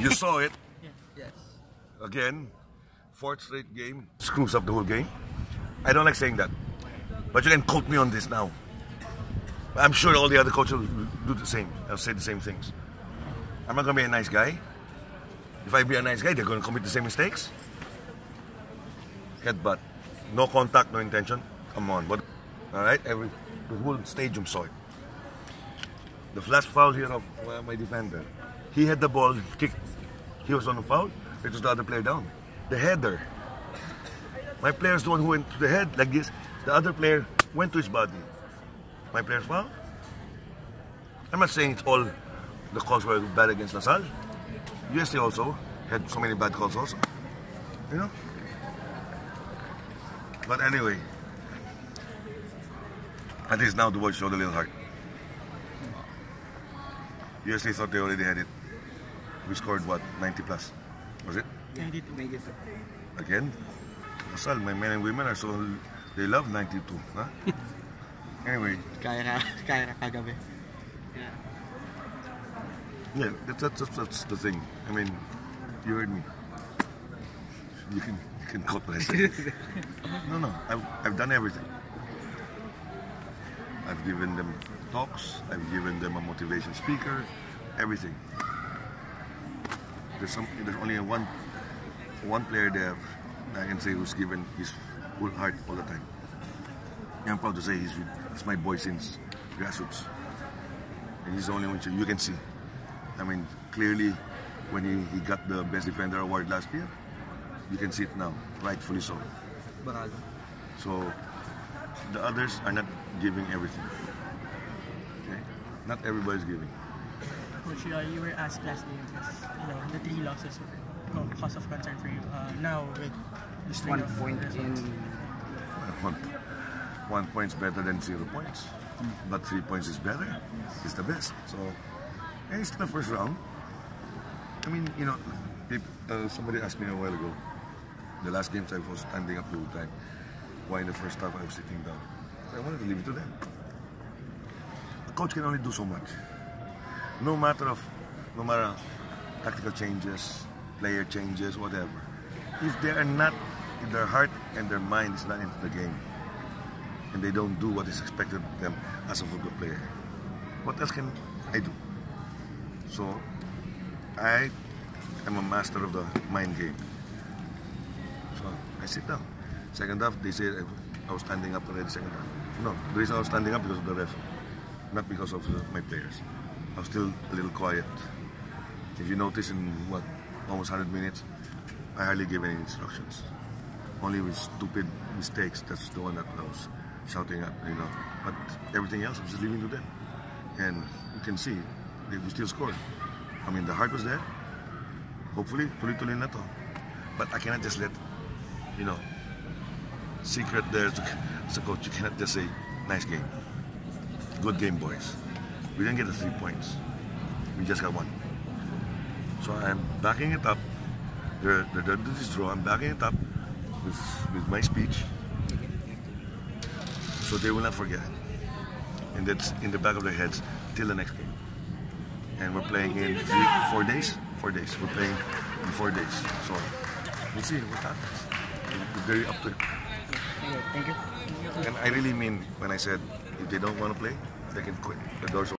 you saw it Yes. again. Fourth straight game screws up the whole game. I don't like saying that, but you can quote me on this now. I'm sure all the other coaches will do the same. I'll say the same things. I'm not gonna be a nice guy. If I be a nice guy, they're gonna commit the same mistakes. Headbutt, no contact, no intention. Come on, but all right, every the whole stadium saw it. The flash foul here of uh, my defender. He had the ball, kicked. He was on the foul. It was the other player down. The header. My player's the one who went to the head like this. The other player went to his body. My player's foul. I'm not saying it's all the calls were bad against LaSalle. UST also had so many bad calls also. You know? But anyway, at least now the boys showed a little heart. UST thought they already had it. We scored what, 90 plus? Was it? Hindi may guess. Again? Asal, my men and women are so, they love 92. Huh? anyway, Kaya ka, kaya ka kagabi. Yeah. yeah, that's, that's, that's, that's the thing. I mean, you heard me. You can, you can quote what I said. no, no, I've, I've done everything. I've given them talks, I've given them a motivation speaker, everything. There's, some, there's only one, one player there I can say who's given his full heart all the time. I'm proud to say he's, he's my boy since grassroots. And he's the only one you can see. I mean, clearly, when he, he got the Best Defender award last year, you can see it now, rightfully so. So, the others are not giving everything. Okay? Not everybody's giving. Coach, uh, you were asked last game because you know the three losses were no cause of concern for you. Uh, now with the string One of point results, in One, one point's better than zero points. But three points is better. It's the best. So, and it's the first round. I mean, you know, if, uh, somebody asked me a while ago, the last games I was standing up the whole time, why in the first half I was sitting down. So I wanted to leave it to them. A coach can only do so much. No matter of, no matter tactical changes, player changes, whatever. If they are not, if their heart and their mind is not into the game, and they don't do what is expected of them as a football player, what else can I do? So, I am a master of the mind game. So, I sit down. Second half, they said I- was standing up already second half. No, the reason I was standing up because of the ref, not because of my players. I was still a little quiet. If you notice in what, almost 100 minutes, I hardly give any instructions. Only with stupid mistakes, that's the one that I was shouting at, you know. But everything else, I was just leaving to them. And you can see, they we still scored. I mean, the heart was there. Hopefully, tuloy-tuloy na to. But I cannot just let, you know, secret there as a coach, you cannot just say, nice game. Good game, boys. We didn't get the three points. We just got one. So I'm backing it up. Done to this draw. I'm backing it up with, with my speech. So they will not forget. And that's in the back of their heads till the next game. And we're playing in three, four days. Four days. We're playing in four days. So we'll see what happens. We're very up to it. Thank you. And I really mean when I said if they don't want to play, they can quit. The door's